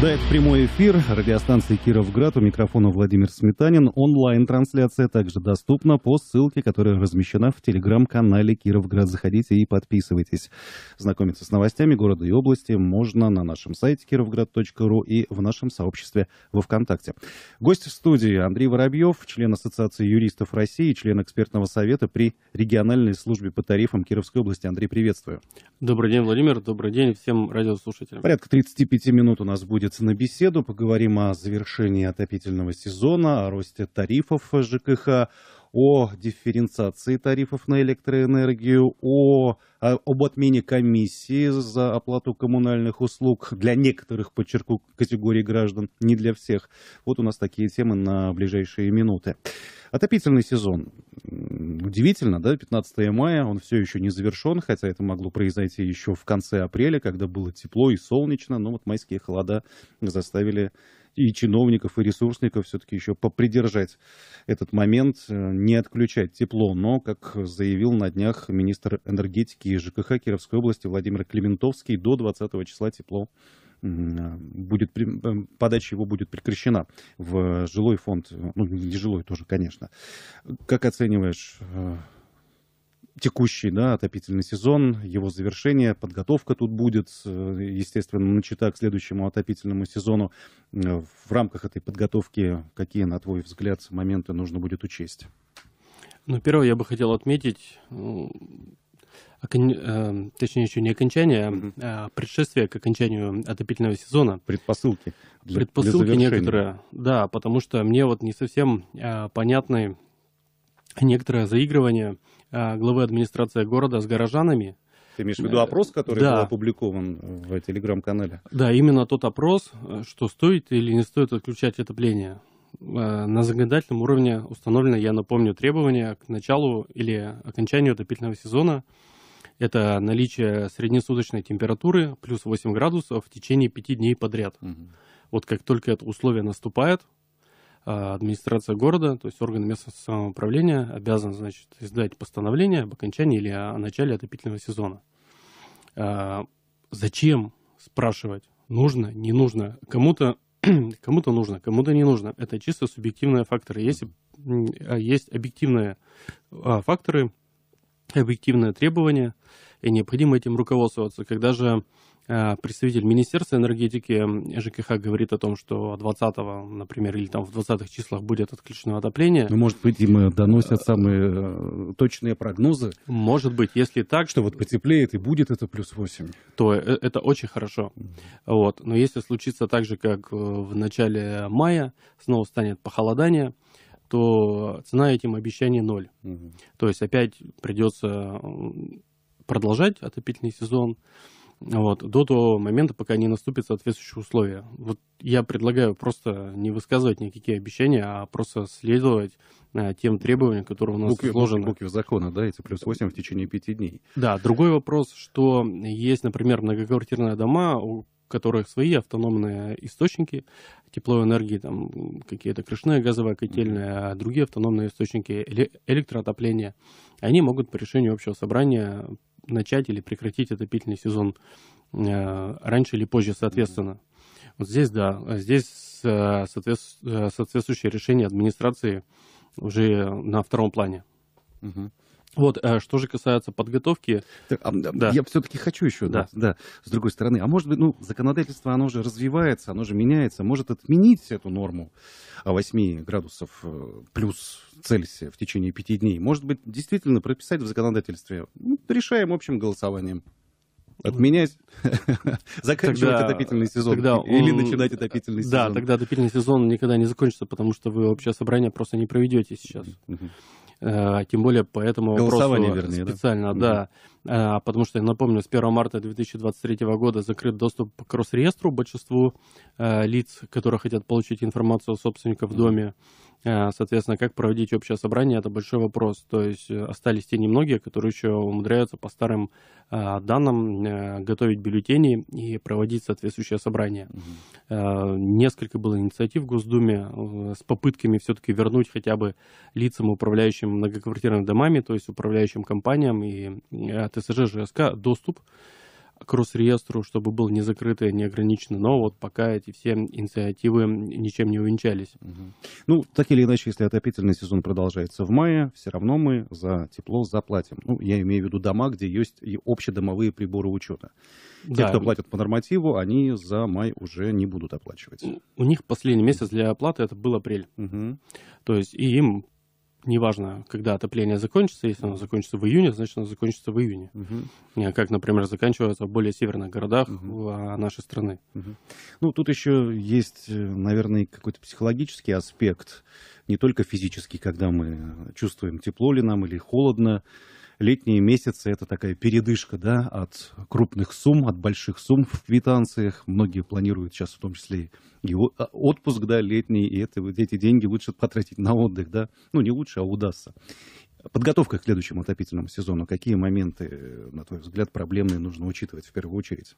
Да, это прямой эфир радиостанции Кировград. У микрофона Владимир Сметанин. Онлайн-трансляция также доступна по ссылке, которая размещена в телеграм-канале Кировград. Заходите и подписывайтесь. Знакомиться с новостями города и области можно на нашем сайте кировград.ру и в нашем сообществе во ВКонтакте. Гость в студии Андрей Воробьев, член Ассоциации юристов России, член экспертного совета при региональной службе по тарифам Кировской области. Андрей, приветствую. Добрый день, Владимир. Добрый день всем радиослушателям. Порядка 35 минут у нас будет на беседу. Поговорим о завершении отопительного сезона, о росте тарифов ЖКХ, о дифференциации тарифов на электроэнергию, о, о, об отмене комиссии за оплату коммунальных услуг для некоторых, подчеркну, категорий граждан, не для всех. Вот у нас такие темы на ближайшие минуты. Отопительный сезон. Удивительно, да, 15 мая, он все еще не завершен, хотя это могло произойти еще в конце апреля, когда было тепло и солнечно, но вот майские холода заставили и чиновников, и ресурсников все-таки еще попридержать этот момент, э, не отключать тепло. Но, как заявил на днях министр энергетики и ЖКХ Кировской области Владимир Клементовский, до 20 числа тепло будет, э, подача его будет прекращена в жилой фонд, ну, не жилой тоже, конечно. Как оцениваешь э, текущий да, отопительный сезон, его завершение, подготовка тут будет, э, естественно, начата к следующему отопительному сезону. В рамках этой подготовки какие, на твой взгляд, моменты нужно будет учесть? Ну, первое, я бы хотел отметить окон... э, точнее еще не окончание, mm-hmm. а предшествие к окончанию отопительного сезона. Предпосылки. Для, Предпосылки для некоторые, да, потому что мне вот не совсем э, понятны некоторое заигрывание э, главы администрации города с горожанами. Ты имеешь в виду опрос, который да. был опубликован в телеграм-канале? Да, именно тот опрос, что стоит или не стоит отключать отопление. На законодательном уровне установлено, я напомню, требования к началу или окончанию отопительного сезона это наличие среднесуточной температуры плюс 8 градусов в течение 5 дней подряд. Угу. Вот как только это условие наступает, а, администрация города, то есть органы местного самоуправления обязан, значит, издать постановление об окончании или о начале отопительного сезона. А, зачем спрашивать? Нужно, не нужно? Кому-то кому-то нужно, кому-то не нужно. Это чисто субъективные факторы. Есть, есть объективные а, факторы, объективные требования, и необходимо этим руководствоваться. Когда же представитель Министерства энергетики ЖКХ говорит о том, что 20 например, или там в 20-х числах будет отключено отопление. Ну, может быть, им доносят самые э, точные прогнозы. Может быть, если так. Что вот потеплеет и будет это плюс 8. То э, это очень хорошо. Вот. Но если случится так же, как в начале мая, снова станет похолодание, то цена этим обещаний ноль. Угу. То есть опять придется продолжать отопительный сезон вот, до того момента, пока не наступят соответствующие условия. Вот я предлагаю просто не высказывать никакие обещания, а просто следовать а, тем требованиям, которые у нас букве, изложены. Букве закона, да, эти плюс 8 в течение пяти дней. Да, другой вопрос, что есть, например, многоквартирные дома, у которых свои автономные источники тепловой энергии, там какие-то крышные газовые котельные, а другие автономные источники электроотопления, они могут по решению общего собрания начать или прекратить отопительный сезон э, раньше или позже, соответственно. Вот здесь, да, здесь э, соответствующее решение администрации уже на втором плане. Угу. Вот, а что же касается подготовки... Так, а, да. Я все-таки хочу еще, да. да, да, с другой стороны. А может быть, ну, законодательство, оно же развивается, оно же меняется. Может отменить эту норму 8 градусов э, плюс Цельсия в течение пяти дней? Может быть, действительно прописать в законодательстве? Ну, решаем общим голосованием отменять, заканчивать тогда, отопительный сезон тогда или он, начинать отопительный сезон. Да, тогда отопительный сезон никогда не закончится, потому что вы общее собрание просто не проведете сейчас. Тем более по этому Голосование, вопросу вернее, специально, да. да. А, потому что, я напомню, с 1 марта 2023 года закрыт доступ к Росреестру большинству а, лиц, которые хотят получить информацию о собственниках в доме. А, соответственно, как проводить общее собрание, это большой вопрос. То есть э, остались те немногие, которые еще умудряются по старым данным э, готовить бюллетени и проводить соответствующее собрание. Угу. Несколько было инициатив в Госдуме э, с попытками все-таки вернуть хотя бы лицам, управляющим многоквартирными домами, то есть управляющим компаниям и ТСЖ, ЖСК доступ к Росреестру, чтобы был не закрытый, не ограниченный. Но вот пока эти все инициативы ничем не увенчались. Угу. Ну, так или иначе, если отопительный сезон продолжается в мае, все равно мы за тепло заплатим. Ну, я имею в виду дома, где есть и общедомовые приборы учета. Те, да. кто платят по нормативу, они за май уже не будут оплачивать. У них последний месяц для оплаты это был апрель. Угу. То есть и им неважно, когда отопление закончится, если оно закончится в июне, значит оно закончится в июне. Угу. Как, например, заканчивается в более северных городах угу. нашей страны. Угу. Ну, тут еще есть, э, наверное, какой-то психологический аспект, не только физический, когда мы чувствуем, тепло ли нам или холодно, летние месяцы это такая передышка да, от крупных сумм, от больших сумм в квитанциях. Многие планируют сейчас в том числе и а, отпуск да, летний, и это, эти деньги лучше потратить на отдых. Да? Ну, не лучше, а удастся. Подготовка к следующему отопительному сезону. Какие моменты, на твой взгляд, проблемные нужно учитывать в первую очередь?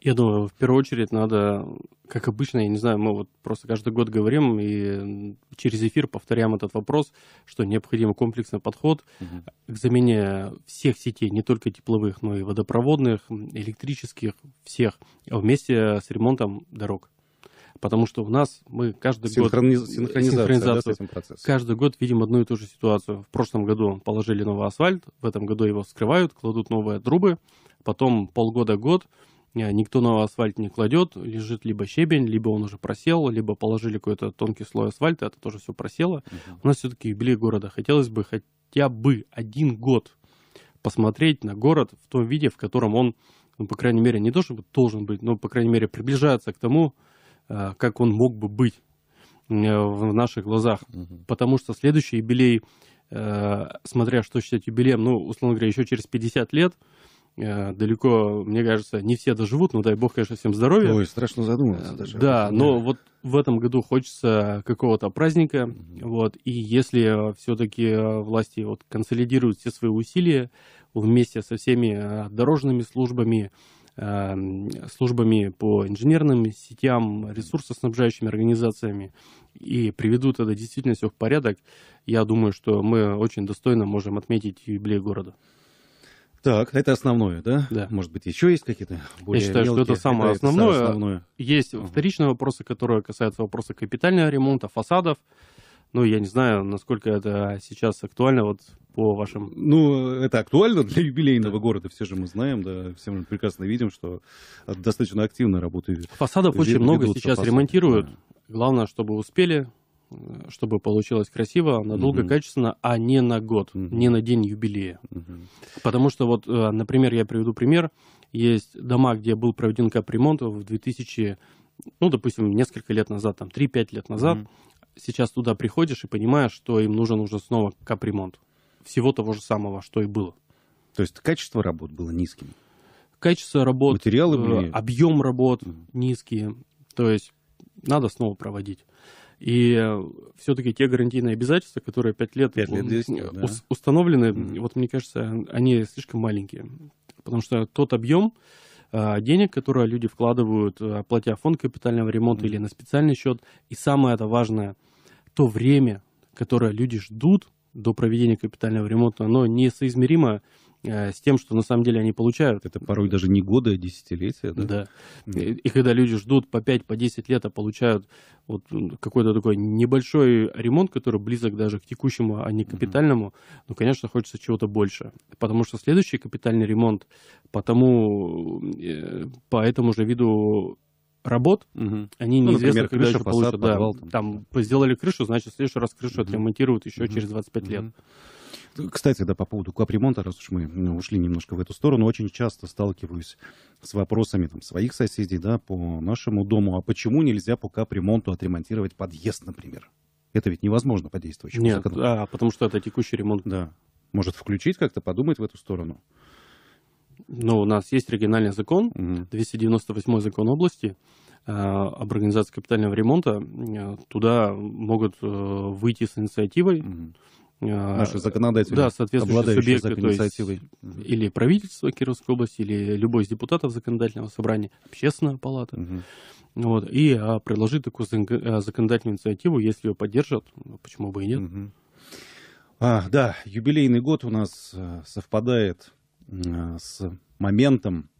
Я думаю, в первую очередь надо, как обычно, я не знаю, мы вот просто каждый год говорим и через эфир повторяем этот вопрос, что необходим комплексный подход угу. к замене всех сетей, не только тепловых, но и водопроводных, электрических, всех, вместе с ремонтом дорог. Потому что у нас мы каждый Синхрониз... год... Синхронизация. Да, каждый год видим одну и ту же ситуацию. В прошлом году положили новый асфальт, в этом году его скрывают, кладут новые трубы, потом полгода-год никто на асфальт не кладет, лежит либо щебень, либо он уже просел, либо положили какой-то тонкий слой асфальта, это тоже все просело. Uh-huh. У нас все-таки юбилей города. Хотелось бы хотя бы один год посмотреть на город в том виде, в котором он, ну, по крайней мере, не то чтобы должен быть, но, по крайней мере, приближается к тому, э, как он мог бы быть э, в наших глазах. Uh-huh. Потому что следующий юбилей, смотря что считать юбилеем, ну, условно говоря, еще через 50 лет, Э, далеко, мне кажется, не все доживут, но дай бог, конечно, всем здоровья. Ой, страшно задуматься э, даже. Да, но вот в этом году хочется какого-то праздника, mm-hmm. вот, и если все-таки власти вот консолидируют все свои усилия вместе со всеми э, дорожными службами, службами по инженерным сетям, ресурсоснабжающими организациями и приведут это действительно все в порядок, я думаю, что мы очень достойно можем отметить юбилей города. Так, это основное, да? Да. Может быть, еще есть какие-то более Я считаю, мелкие, что это самое это основное. основное. Есть uh-huh. вторичные вопросы, которые касаются вопроса капитального ремонта, фасадов. Ну, я не знаю, насколько это сейчас актуально вот по вашим... Ну, это актуально для юбилейного города, все же мы знаем, да, все мы прекрасно видим, что достаточно активно работают. Фасадов очень много сейчас фасад. ремонтируют. Да. Главное, чтобы успели, чтобы получилось красиво, надолго, угу. качественно, а не на год, угу. не на день юбилея. Угу. Потому что вот, э, например, я приведу пример. Есть дома, где был проведен капремонт в 2000, ну, допустим, несколько лет назад, там, 3-5 лет назад. Угу. Сейчас туда приходишь и понимаешь, что им нужен уже снова капремонт. Всего того же самого, что и было. То есть качество работ было низким? Качество работ, Материалы были... Э, объем работ угу. низкие. То есть надо снова проводить. И э, все-таки те гарантийные обязательства, которые 5 лет, 5 лет 10, да. установлены, mm-hmm. вот мне кажется, они слишком маленькие. Потому что тот объем э, денег, которые люди вкладывают, э, платя фонд капитального ремонта mm-hmm. или на специальный счет, и самое это важное, то время, которое люди ждут до проведения капитального ремонта, оно несоизмеримо с тем, что на самом деле они получают. Это порой даже не годы, а десятилетия, да? Да. И, и когда люди ждут по 5, по 10 лет, а получают вот какой-то такой небольшой ремонт, который близок даже к текущему, а не к капитальному, mm-hmm. ну, конечно, хочется чего-то больше. Потому что следующий капитальный ремонт по тому, э, по этому же виду работ, угу. они ну, неизвестно, например, когда крыша, еще получат. Да, там, там сделали крышу, значит, в следующий раз крышу угу. отремонтируют еще угу. через 25 угу. лет. Кстати, да, по поводу капремонта, раз уж мы ну, ушли немножко в эту сторону, очень часто сталкиваюсь с вопросами там, своих соседей да, по нашему дому. А почему нельзя по капремонту отремонтировать подъезд, например? Это ведь невозможно по действующему Нет, закону. А, потому что это текущий ремонт. Да. Может, включить как-то, подумать в эту сторону? Ну, у нас есть региональный закон, Мгм. 298 закон области э, об организации капитального ремонта. Э, Туда могут э, выйти с инициативой Мгм. Э, Наши законодатели, да, соответствующие субъекты, то есть или правительство Кировской области, или любой из депутатов законодательного собрания, общественная палата. Мгм. Вот, и а, предложить такую э, законодательную инициативу, если ее поддержат, почему бы и нет. Мгм. А, да, юбилейный год у нас э, совпадает э, с моментом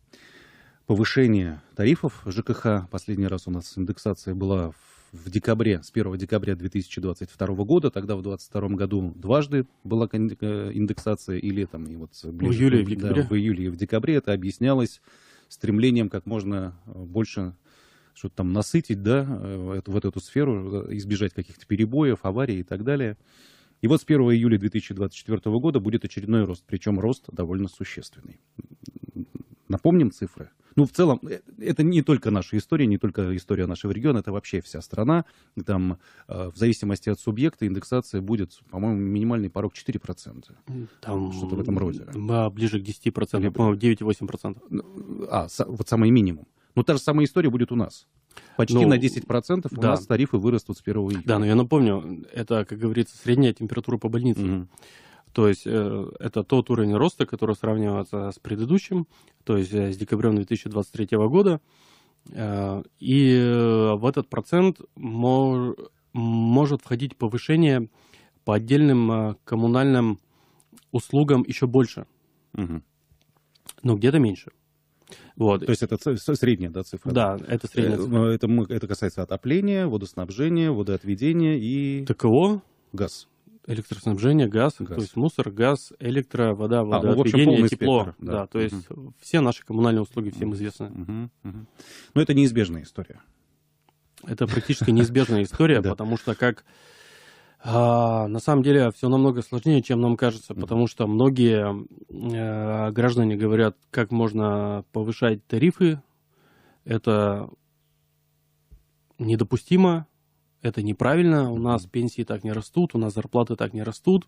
повышения тарифов ЖКХ. Последний раз у нас индексация была в в декабре, с 1 декабря 2022 года. Тогда в 2022 году дважды была э, индексация, или там и вот ближе, июле и в да, декабре. в июле и в декабре. Это объяснялось стремлением как можно э, больше что-то там насытить, да, э, эту, вот эту сферу, э, избежать каких-то перебоев, аварий и так далее. И вот с 1 июля 2024 года будет очередной рост, причем рост довольно существенный. Напомним цифры. Ну, в целом, э, это не только наша история, не только история нашего региона, это вообще вся страна. Там, э, в зависимости от субъекта, индексация будет, по-моему, минимальный порог 4%. Там, Что-то в этом роде. Да, ближе к 10%, Или- по-моему, 9,8%. Ну, А, вот самый минимум. Но та же самая история будет у нас. Почти Ну, на 10% у да. нас тарифы вырастут с 1 июля. Да, но я напомню, это, как говорится, средняя температура по больнице. Мгм. То есть э, это тот уровень роста, который сравнивается с предыдущим, то есть э, с декабрем 2023 года. Э, И в этот процент мо- может входить повышение по отдельным коммунальным услугам еще больше, Мгм. но где-то меньше. Вот. То есть это средняя да, цифра? да, это средняя цифра. Это, это касается отопления, водоснабжения, водоотведения и ТКО, газ. Электроснабжение, газ, Газ. то есть мусор, газ, электро, вода, ну, в общем, полный тепло. спектр, да. да. то есть все наши коммунальные услуги всем известны. Мгм, мгм. Но это неизбежная история. Это практически неизбежная история, потому что как а, на самом деле все намного сложнее, чем нам кажется, потому что многие э, граждане говорят, как можно повышать тарифы. Это недопустимо, это неправильно, у нас пенсии так не растут, у нас зарплаты так не растут.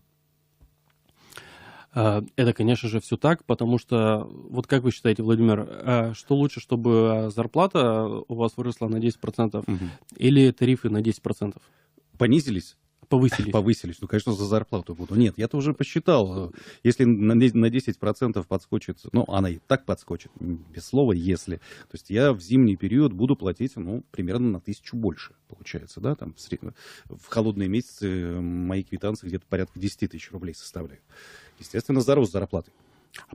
А, Это, конечно же, все так, потому что, вот как вы считаете, Владимир, а что лучше, чтобы зарплата у вас выросла на 10%, Мгм. или тарифы на 10% Понизились? Повысились? Повысились. Ну, конечно, за зарплату буду. Нет, я-то уже посчитал. Если на де- на 10% подскочит, ну, она и так подскочит, без слова «если». То есть я в зимний период буду платить, ну, примерно на тысячу больше, получается, да, там в, сред- в холодные месяцы э, мои квитанции где-то порядка 10 тысяч рублей составляют. Естественно, за рост зарплаты.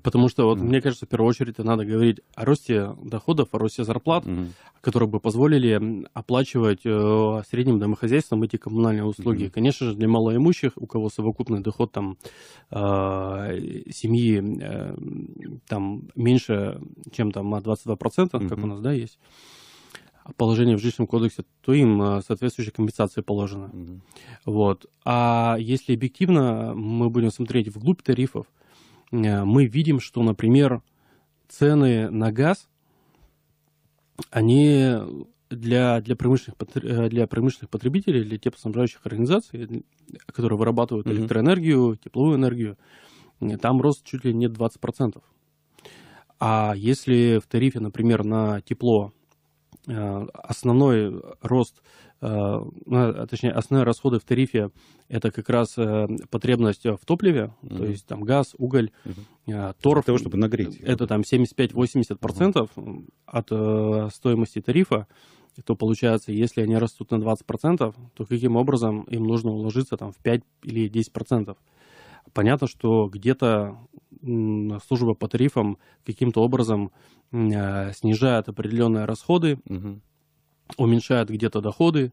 Потому что, вот, Мгм. мне кажется, в первую очередь надо говорить о росте доходов, о росте зарплат, Мгм. которые бы позволили оплачивать э, средним домохозяйствам эти коммунальные услуги. Мгм. Конечно же, для малоимущих, у кого совокупный доход там э, семьи э, там меньше, чем там на 22%, как у нас, да, есть положение в жилищном кодексе, то им э, соответствующая компенсация положена. Мгм. Вот. А если объективно мы будем смотреть вглубь тарифов, мы видим, что, например, цены на газ, они для, для, промышленных, э, для промышленных потребителей, для теплоснабжающих организаций, которые вырабатывают электроэнергию, тепловую энергию, э, там рост чуть ли не 20%. А если в тарифе, например, на тепло э, основной рост, э, а, точнее, основные расходы в тарифе это как раз э, потребность в топливе, Мгм. то есть там газ, уголь, э, торф. Для того, чтобы нагреть. Это там 75-80% от э, стоимости тарифа. То получается, если они растут на 20%, то каким образом им нужно уложиться там в 5 или 10%? Понятно, что где-то служба по тарифам каким-то образом э, снижает определенные расходы, Мгм. Уменьшает где-то доходы,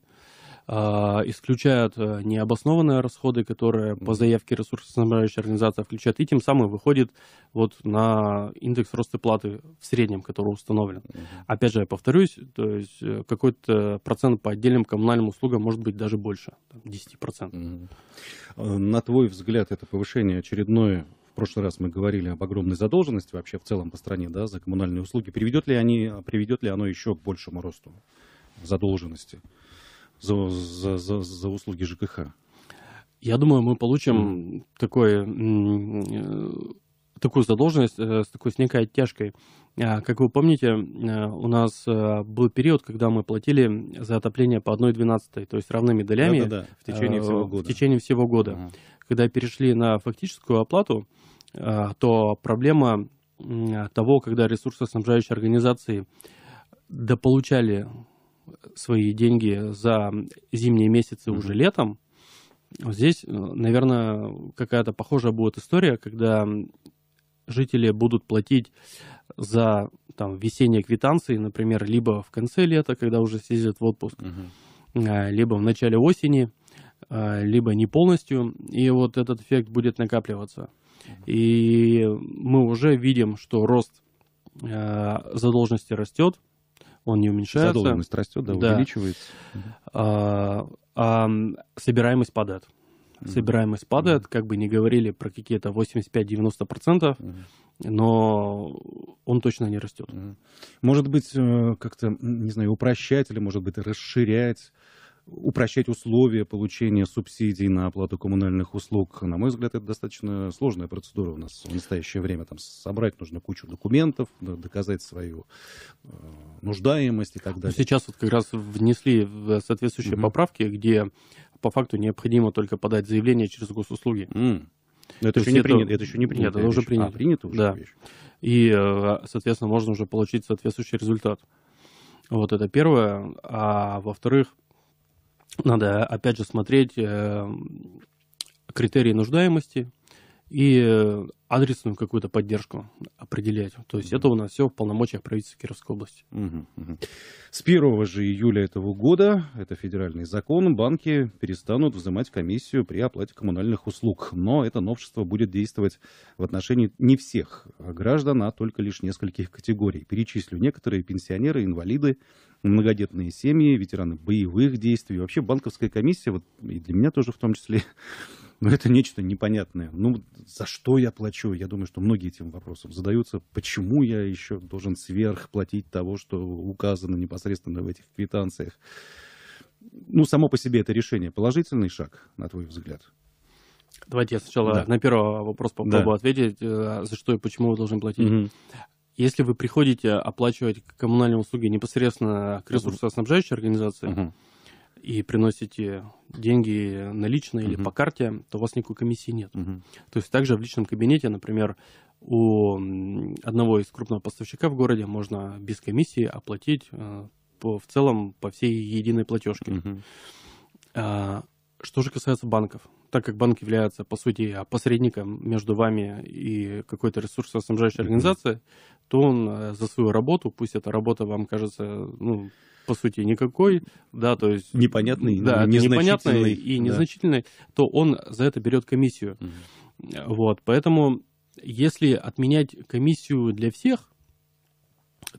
а, исключают э, необоснованные расходы, которые по заявке ресурсоснабжающей организации включают, и тем самым выходит вот на индекс роста платы в среднем, который установлен. Мгм. Опять же, я повторюсь, то есть э, какой-то процент по отдельным коммунальным услугам может быть даже больше, там, 10%. Мгм. Э, На твой взгляд, это повышение очередное, в прошлый раз мы говорили об огромной задолженности вообще в целом по стране, да, за коммунальные услуги. Приведет ли, они, приведет ли оно еще к большему росту задолженности за, за, за, за услуги ЖКХ? Я думаю, мы получим такой м, э, такую задолженность с такой с некой оттяжкой. А, как вы помните, у нас был период, когда мы платили за отопление по 1,12, то есть равными долями Да-да-да, в течение всего года. В течение всего года. Ага. Когда перешли на фактическую оплату, то проблема того, когда ресурсоснабжающие организации дополучали свои деньги за зимние месяцы mm-hmm. уже летом, здесь, э, наверное, какая-то похожая будет история, когда жители будут платить за там, весенние квитанции, например, либо в конце лета, когда уже съездят в отпуск, uh-huh. либо в начале осени, а, либо не полностью, и вот этот эффект будет накапливаться. Uh-huh. И мы уже видим, что рост задолженности растет, он не уменьшается. Задолженность растет, да, да. увеличивается. А, а собираемость падает. Mm-hmm. Собираемость падает, mm-hmm. как бы не говорили про какие-то 85-90%, mm-hmm. но он точно не растет. Mm-hmm. Может быть, э, как-то, не знаю, упрощать или, может быть, расширять упрощать условия получения субсидий на оплату коммунальных услуг. На мой взгляд, это достаточно сложная процедура у нас в настоящее время. Там собрать нужно кучу документов, доказать свою э, нуждаемость и так далее. Сейчас вот как раз внесли соответствующие угу. поправки, где по факту необходимо только подать заявление через госуслуги. Mm. Но это еще, не принято, это еще не принято. Нет, это уже принято. А, принято уже да. вещь. И, э, соответственно, можно уже получить соответствующий результат. Вот это первое. А во-вторых, надо, опять же, смотреть э, критерии нуждаемости и э, адресную какую-то поддержку определять. То есть это у нас все в полномочиях правительства Кировской области. Угу, угу. С 1 же июля этого года, это федеральный закон, банки перестанут взимать комиссию при оплате коммунальных услуг. Но это новшество будет действовать в отношении не всех граждан, а только лишь нескольких категорий. Перечислю некоторые пенсионеры, инвалиды, многодетные семьи, ветераны боевых действий. Вообще банковская комиссия, вот и для меня тоже в том числе, но это нечто непонятное. Ну, за что я плачу? Я думаю, что многие этим вопросом задаются. Почему я еще должен сверх платить того, что указано непосредственно в этих квитанциях? Ну, само по себе это решение положительный шаг, на твой взгляд? Давайте я сначала да. на первый вопрос попробую да. ответить, э, за что и почему вы должны платить. Угу. Если вы приходите оплачивать коммунальные услуги непосредственно к ресурсоснабжающей организации uh-huh. И приносите деньги налично или по карте, то у вас никакой комиссии нет. Uh-huh. То есть также в личном кабинете, например, у одного из крупного поставщика в городе можно без комиссии оплатить э, по, в целом по всей единой платежке. Uh-huh. А, что же касается банков, так как банк является, по сути, посредником между вами и какой-то ресурсоснабжающей организацией, то он э, за свою работу, пусть эта работа вам кажется, ну, по сути, никакой, да, то есть... Непонятный, да, непонятный и незначительный, да. то он за это берет комиссию. Угу. Вот, поэтому, если отменять комиссию для всех,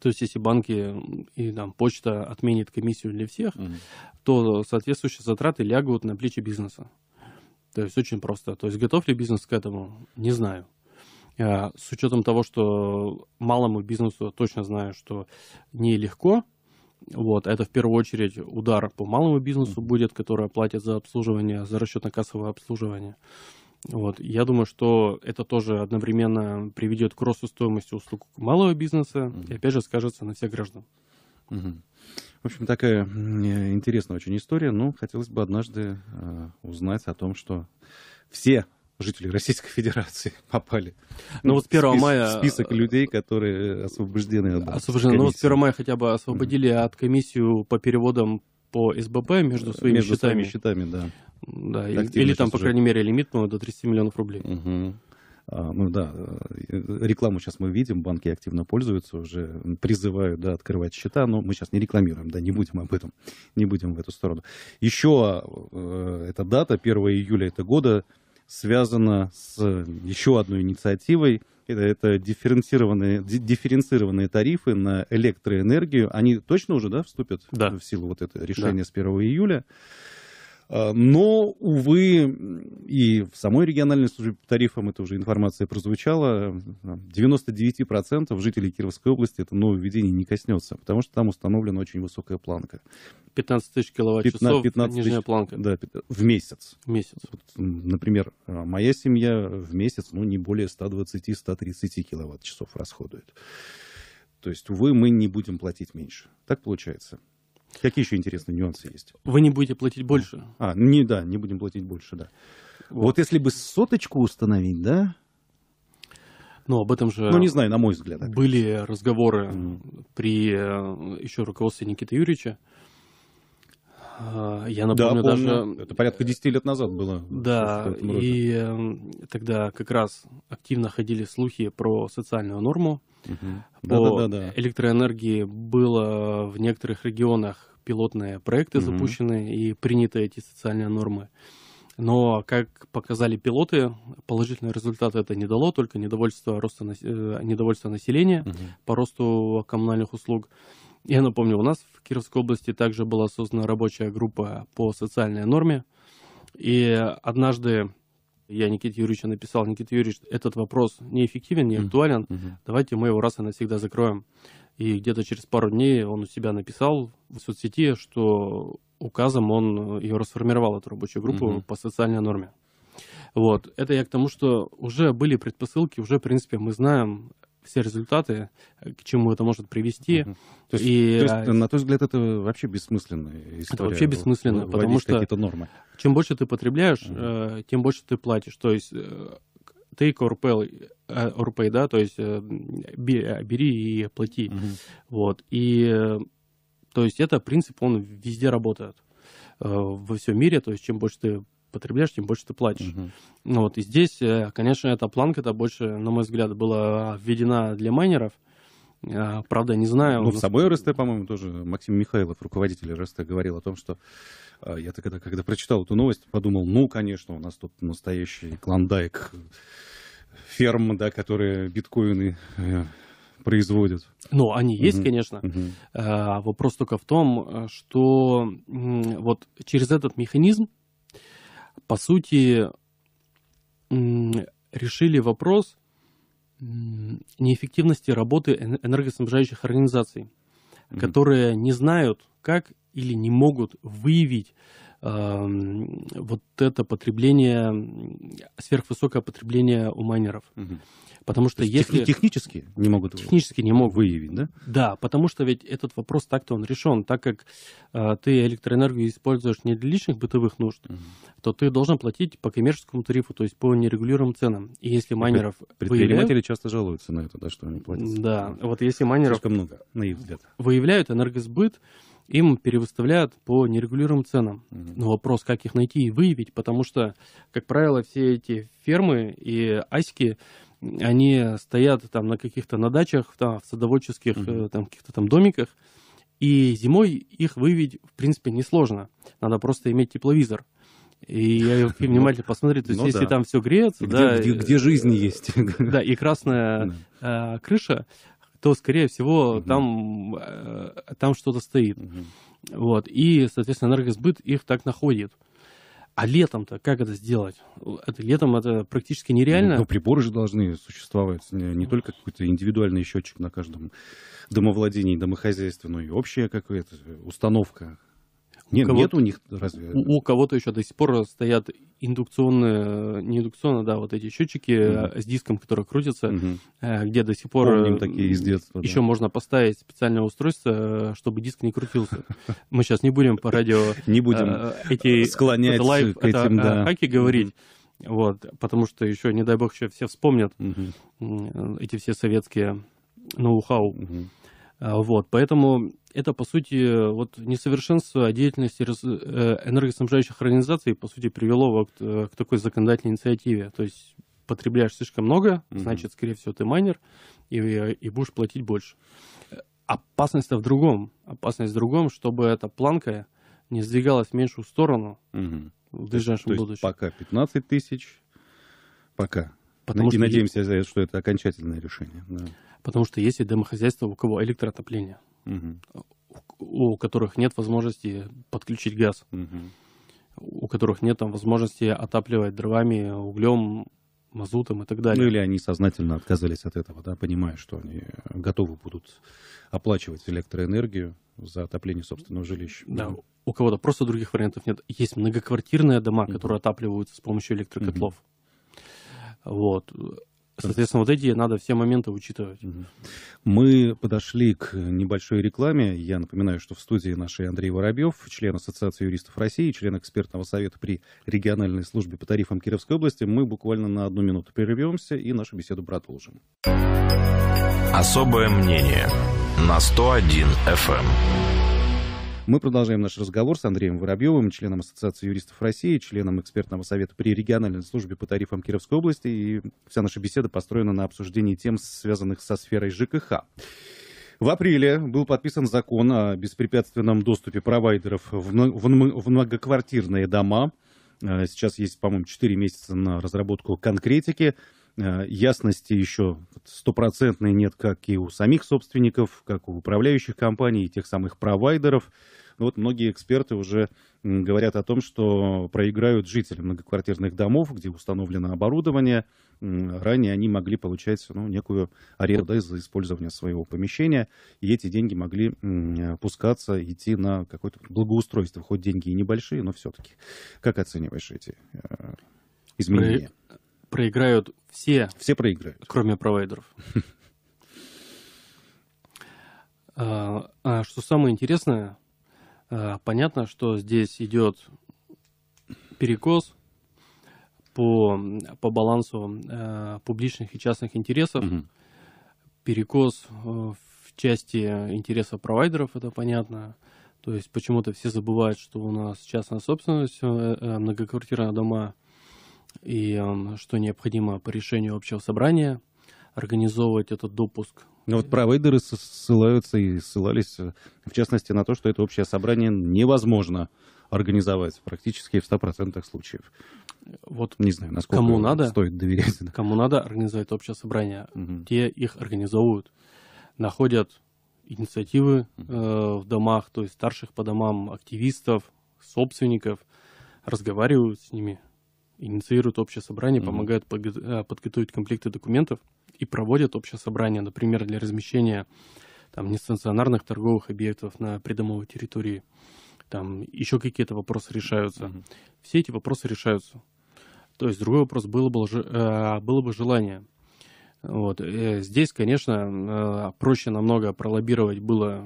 то есть, если банки и там почта отменит комиссию для всех, угу. то соответствующие затраты лягут на плечи бизнеса. То есть очень просто. То есть готов ли бизнес к этому? Не знаю. А, с учетом того, что малому бизнесу точно знаю, что нелегко, вот, это в первую очередь удар по малому бизнесу будет, который платит за обслуживание, за расчетно-кассовое обслуживание. Вот, я думаю, что это тоже одновременно приведет к росту стоимости услуг малого бизнеса и опять же скажется на всех граждан. В общем, такая интересная очень история. Но хотелось бы однажды э, узнать о том, что все жители Российской Федерации попали ну, вот 1 в, спис- мая... список людей, которые освобождены от Освобождены. Ну, вот 1 мая хотя бы освободили mm-hmm. от комиссию по переводам по СБП между своими между счетами. Своими счетами, да. Да, или, или там, по крайней мере, лимит ну, до 30 миллионов рублей. Угу. А, ну да, э, рекламу сейчас мы видим, банки активно пользуются, уже призывают да, открывать счета, но мы сейчас не рекламируем, да, не будем об этом, не будем в эту сторону. Еще э, эта дата, 1 июля этого года, связана с еще одной инициативой, это, это дифференцированные, дифференцированные тарифы на электроэнергию. Они точно уже да, вступят да. в силу вот это решение да. с 1 июля. А, но, увы, и в самой региональной службе по тарифам эта уже информация прозвучала, 99% жителей Кировской области это нововведение не коснется, потому что там установлена очень высокая планка. 15 тысяч киловатт-часов, 15 нижняя тысяч, планка. Да, в месяц. В месяц. Вот, например, моя семья в месяц ну, не более 120-130 киловатт-часов расходует. То есть, увы, мы не будем платить меньше. Так получается. Какие еще интересные нюансы есть? Вы не будете платить больше. А, не, да, не будем платить больше, да. Вот, вот если бы соточку установить, да? Ну, об этом же... Ну, не знаю, на мой взгляд. Были разговоры mm. при э, еще руководстве Никиты Юрьевича. А, я напомню, да, помню. даже... Это порядка 10 лет назад было. Да, и эм, тогда как раз активно ходили слухи про социальную норму. Угу. По да, да, да, да. электроэнергии было в некоторых регионах пилотные проекты угу. запущены и приняты эти социальные нормы. Но, как показали пилоты, положительные результаты это не дало, только недовольство, роста, э, недовольство населения угу. по росту коммунальных услуг. Я напомню, у нас в Кировской области также была создана рабочая группа по социальной норме. И однажды я Никите Юрьевичу написал, Никита Юрьевич, этот вопрос неэффективен, не актуален, mm-hmm. давайте мы его раз и навсегда закроем. И где-то через пару дней он у себя написал в соцсети, что указом он ее расформировал, эту рабочую группу mm-hmm. по социальной норме. Вот. Это я к тому, что уже были предпосылки, уже, в принципе, мы знаем все результаты, к чему это может привести. Угу. То, есть, и, то есть, на твой взгляд, это вообще бессмысленная история? Это вообще бессмысленно, потому что какие-то нормы. чем больше ты потребляешь, угу. тем больше ты платишь. То есть take or pay, or pay да, то есть бери и плати. Угу. Вот. И то есть это принцип, он везде работает во всем мире, то есть чем больше ты потребляешь, тем больше ты платишь. Uh-huh. Вот, и здесь, э, конечно, эта планка, это больше, на мой взгляд, была введена для майнеров. А, правда, не знаю. Ну, в собой РСТ, по-моему, тоже Максим Михайлов, руководитель РСТ, говорил о том, что а, я тогда, когда прочитал эту новость, подумал, ну, конечно, у нас тут настоящий клондайк ферм, да, которые биткоины э, производят. Ну, они есть, угу. конечно. Угу. А, вопрос только в том, что вот через этот механизм по сути, решили вопрос неэффективности работы энергоснабжающих организаций, mm-hmm. которые не знают, как или не могут выявить вот это потребление, сверхвысокое потребление у майнеров. Mm-hmm. Потому что если... Технически не могут Технически не могут. выявить, да? Да, потому что ведь этот вопрос так-то он решен. Так как э, ты электроэнергию используешь не для личных бытовых нужд, угу. то ты должен платить по коммерческому тарифу, то есть по нерегулируемым ценам. И если майнеров Предприниматели выявляют... часто жалуются на это, да, что они платят. Да, вот если майнеров... Слишком много, на их взгляд. Выявляют энергосбыт, им перевыставляют по нерегулируемым ценам. Mm-hmm. Но вопрос, как их найти и выявить, потому что, как правило, все эти фермы и аськи, они стоят там на каких-то на дачах, там, в садоводческих mm-hmm. там, каких-то там домиках, и зимой их выявить, в принципе, несложно. Надо просто иметь тепловизор. И я внимательно посмотрю, то есть ну, если да. там все греется, где, да, где, где жизнь есть. Да, и красная э, крыша, то, скорее всего, угу. там, э, там что-то стоит. Угу. Вот. И, соответственно, энергосбыт их так находит. А летом-то как это сделать? Это, летом это практически нереально. Ну, приборы же должны существовать. Не, не только какой-то индивидуальный счетчик на каждом домовладении, домохозяйстве, но и общая какая-то установка нет, кого нет у них разве? У, у кого-то еще до сих пор стоят индукционные, не индукционные, да, вот эти счетчики mm с диском, который крутится, mm где до сих пор Помним такие из детства, еще да. можно поставить специальное устройство, чтобы диск не крутился. Мы сейчас не будем по радио не будем эти склонять лайф, к этим, это, да. хаки говорить. Вот, потому что еще, не дай бог, еще все вспомнят эти все советские ноу-хау. Вот, поэтому это, по сути, вот несовершенство деятельности э, энергоснабжающих организаций, по сути, привело к, э, к такой законодательной инициативе. То есть потребляешь слишком много, mm-hmm. значит, скорее всего, ты майнер, и, и будешь платить больше. Опасность-то в другом. Опасность в другом, чтобы эта планка не сдвигалась в меньшую сторону mm-hmm. в ближайшем то есть, будущем. пока 15 тысяч, пока. Потому и что надеемся, есть... что это окончательное решение. Да. Потому что есть и домохозяйства, у кого электроотопление угу. у которых нет возможности подключить газ. Угу. у которых нет там возможности отапливать дровами, углем, мазутом и так далее. Ну или они сознательно отказались от этого, да, понимая, что они готовы будут оплачивать электроэнергию за отопление собственного жилища. Да, у кого-то просто других вариантов нет. Есть многоквартирные дома, которые отапливаются с помощью электрокотлов. Вот. Соответственно, вот эти надо все моменты учитывать. Мы подошли к небольшой рекламе. Я напоминаю, что в студии нашей Андрей Воробьев, член Ассоциации юристов России, член экспертного совета при региональной службе по тарифам Кировской области. Мы буквально на одну минуту прервемся и нашу беседу продолжим. Особое мнение на 101 FM. Мы продолжаем наш разговор с Андреем Воробьевым, членом Ассоциации юристов России, членом экспертного совета при региональной службе по тарифам Кировской области. И вся наша беседа построена на обсуждении тем, связанных со сферой ЖКХ. В апреле был подписан закон о беспрепятственном доступе провайдеров в многоквартирные дома. Э, сейчас есть, по-моему, 4 месяца на разработку конкретики. Э, ясности еще стопроцентной нет как и у самих собственников, как у управляющих компаний и тех самых провайдеров. Вот многие эксперты уже говорят о том, что проиграют жители многоквартирных домов, где установлено оборудование. Ранее они могли получать ну, некую аренду да, за использование своего помещения, и эти деньги могли пускаться, идти на какое-то благоустройство. Хоть деньги и небольшие, но все-таки. Как оцениваешь эти э, изменения? Проиграют все. Все проиграют. Кроме провайдеров. А, а что самое интересное, а, понятно, что здесь идет перекос по, по балансу публичных и частных интересов, угу. перекос э, в части интересов провайдеров, это понятно. То есть почему-то все забывают, что у нас частная собственность, э, э, многоквартирные дома и что необходимо по решению общего собрания организовывать этот допуск. Но вот провайдеры ссылаются и ссылались, э, в частности, на то, что это общее собрание невозможно организовать практически в 100% случаев. Вот не знаю, насколько кому надо, стоит доверять. Кому надо организовать общее собрание, угу. те их организовывают, находят инициативы э, в домах, то есть старших по домам активистов, собственников, разговаривают с ними, инициируют общее собрание, mm-hmm. помогают э, подготовить комплекты документов и проводят общее собрание, например, для размещения там, нестационарных торговых объектов на придомовой территории. Там еще какие-то вопросы решаются. Mm-hmm. Все эти вопросы решаются. То есть другой вопрос было бы, э, было бы желание. Вот. Э, здесь, конечно, проще намного пролоббировать было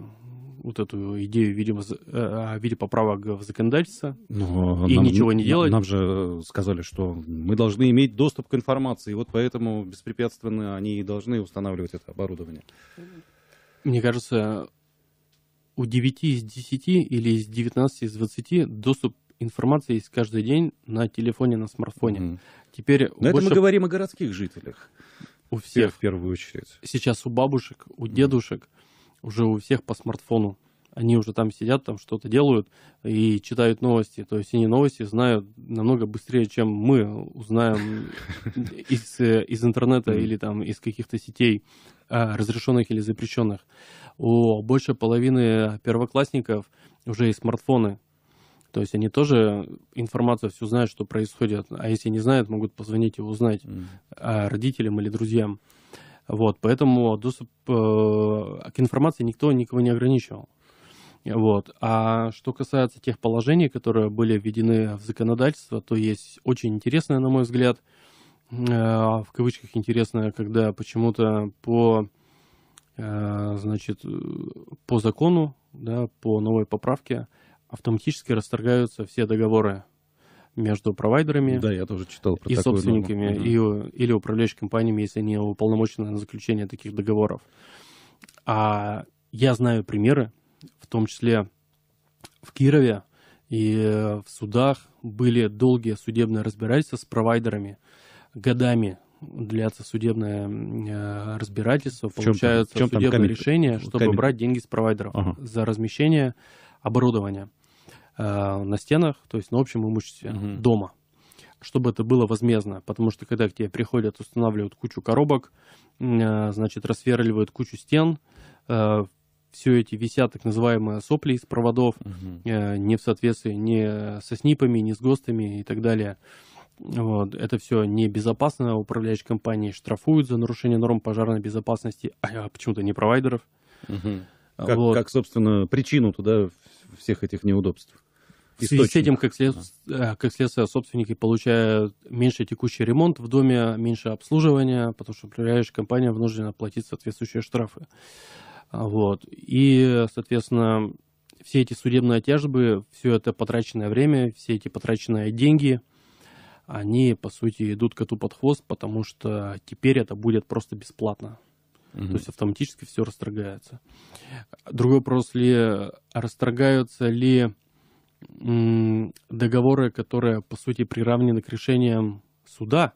вот эту идею, видимо, в виде поправок в законодательство Но и нам, ничего не делать. Нам же сказали, что мы должны иметь доступ к информации, и вот поэтому беспрепятственно они и должны устанавливать это оборудование. Мне кажется, у 9 из 10 или из 19 из 20 доступ информации есть каждый день на телефоне, на смартфоне. Mm. Теперь Но больше... это мы говорим о городских жителях. У всех. В первую очередь. Сейчас у бабушек, у дедушек. Mm уже у всех по смартфону. Они уже там сидят, там что-то делают и читают новости. То есть они новости знают намного быстрее, чем мы узнаем из, из интернета или там из каких-то сетей, а, разрешенных или запрещенных. У большей половины первоклассников уже есть смартфоны. То есть они тоже информацию всю знают, что происходит. А если не знают, могут позвонить и узнать mm. родителям или друзьям. Вот, поэтому доступ э, к информации никто никого не ограничивал. Вот. А что касается тех положений, которые были введены в законодательство, то есть очень интересное, на мой взгляд, э, в кавычках интересное, когда почему-то по, э, значит, по закону, да, по новой поправке автоматически расторгаются все договоры между провайдерами да, я тоже читал про и собственниками, и, или управляющими компаниями, если они уполномочены на заключение таких договоров. А я знаю примеры, в том числе в Кирове и в судах были долгие судебные разбирательства с провайдерами. Годами длятся судебное э, разбирательство, получаются судебные решения, чтобы брать деньги с провайдеров ага. за размещение оборудования. Э, на стенах, то есть на общем имуществе угу. дома, чтобы это было возмездно. Потому что когда к тебе приходят, устанавливают кучу коробок, э, значит, рассверливают кучу стен, э, все эти висят так называемые сопли из проводов, угу. не в соответствии ни со СНИПами, ни с ГОСТами и так далее. Вот, это все небезопасно, управляющие компании штрафуют за нарушение норм пожарной безопасности, а почему-то не провайдеров. Угу. Как, вот. как, собственно, причину туда всех этих неудобств? В связи с этим, как, след... Э, как следствие, собственники получают меньше текущий ремонт в доме, меньше обслуживания, потому что управляющая компания вынуждена платить соответствующие штрафы. А, вот. И, соответственно, все эти судебные тяжбы, все это потраченное время, все эти потраченные деньги, они, по сути, идут коту под хвост, потому что теперь это будет просто бесплатно. Угу. То есть автоматически все расторгается. Другой вопрос, ли расторгаются ли договоры, которые, по сути, приравнены к решениям суда.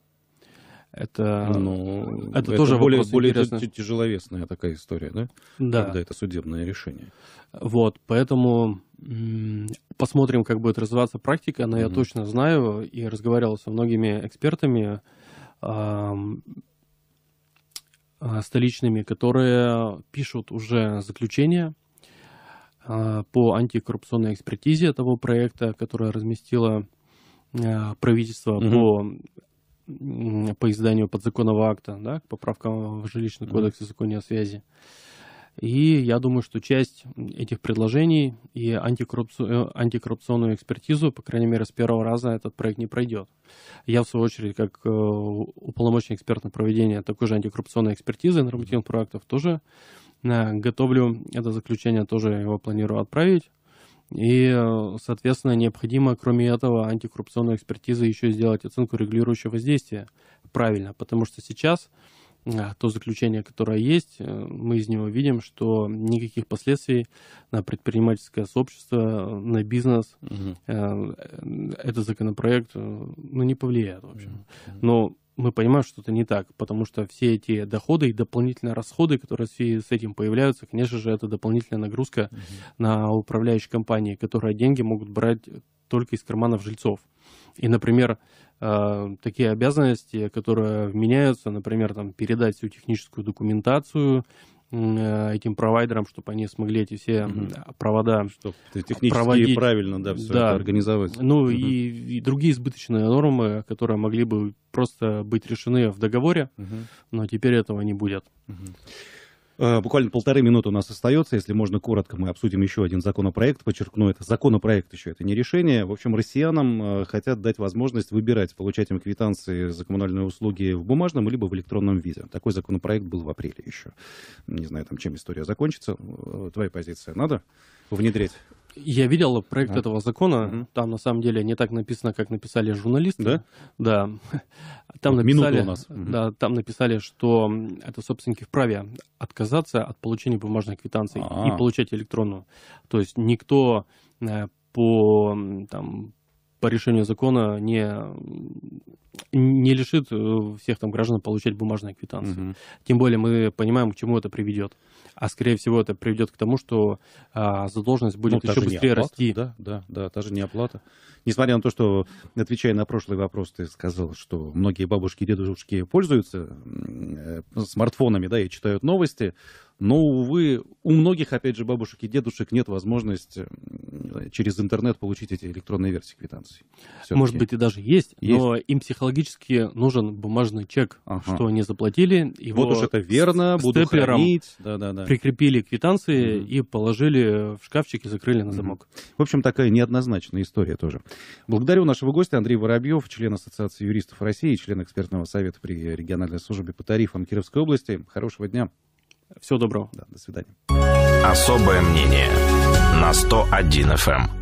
Это, ну, это, это тоже более, более тяжеловесная такая история, да? Да. Когда это судебное решение. Вот, поэтому посмотрим, как будет развиваться практика, но mm я точно знаю и разговаривал со многими экспертами э, столичными, которые пишут уже заключение а, по антикоррупционной экспертизе того проекта, который разместило а, правительство угу. по, по изданию подзаконного акта, да, к поправкам в жилищный кодекс и законе о связи. И я думаю, что часть этих предложений и антикоррупцию, э, антикоррупционную экспертизу, по крайней мере, с первого раза этот проект не пройдет. Я, в свою очередь, как э, уполномоченный эксперт на проведение такой же антикоррупционной экспертизы нормативных проектов, тоже готовлю это заключение, тоже его планирую отправить. И, соответственно, необходимо, кроме этого, антикоррупционной экспертизы еще сделать оценку регулирующего воздействия правильно, потому что сейчас э, то заключение, которое есть, э, мы из него видим, что никаких последствий на предпринимательское сообщество, на бизнес угу. этот законопроект ну, не повлияет, в общем. Угу. Но мы понимаем, что это не так, потому что все эти доходы и дополнительные расходы, которые в связи с этим появляются, конечно же, это дополнительная нагрузка угу. на управляющие компании, которые деньги могут брать только из карманов жильцов. И, например, э, такие обязанности, которые вменяются, например, там, передать всю техническую документацию, этим провайдерам, чтобы они смогли эти все угу. провода чтобы технически проводить. правильно да, все да. это организовать. Ну угу. и, и другие избыточные нормы, которые могли бы просто быть решены в договоре, угу. но теперь этого не будет. Угу. Э, буквально полторы минуты у нас остается. Если можно коротко, мы обсудим еще один законопроект. Подчеркну, это законопроект еще, это не решение. В общем, россиянам э, хотят дать возможность выбирать, получать им квитанции за коммунальные услуги в бумажном либо в электронном виде. Такой законопроект был в апреле еще. Не знаю, там чем история закончится. Э, твоя позиция надо внедрять? Я видел проект а. этого закона. Угу. Там на самом деле не так написано, как написали журналисты. Да? Да. Там написали, у нас. Да, там написали, что это собственники вправе отказаться от получения бумажной квитанции А-а-а. и получать электронную. То есть никто э, по там, по решению закона не, не лишит э, всех там граждан получать бумажные квитанции. Угу. Тем более мы понимаем, к чему это приведет. А скорее всего это приведет к тому, что а, задолженность будет ну, еще быстрее оплата, расти. Да, да, да, та же неоплата. Несмотря на то, что, отвечая на прошлый вопрос, ты сказал, что многие бабушки и дедушки пользуются э, смартфонами, да, и читают новости, но, увы, у многих, опять же, бабушек и дедушек нет возможности через интернет получить эти электронные версии квитанций. Может быть, и даже есть, есть, но им психологически нужен бумажный чек, ага. что они заплатили. Его вот уж это верно, буду хранить. Да, да, да. Прикрепили квитанции mm и положили в шкафчик и закрыли на замок. mm В общем, такая неоднозначная история тоже. Благодарю нашего гостя Андрей Воробьев, член Ассоциации юристов России, член экспертного совета при региональной службе по тарифам Кировской области. Хорошего дня. Всего доброго. Да, до свидания. Особое мнение на 101 FM.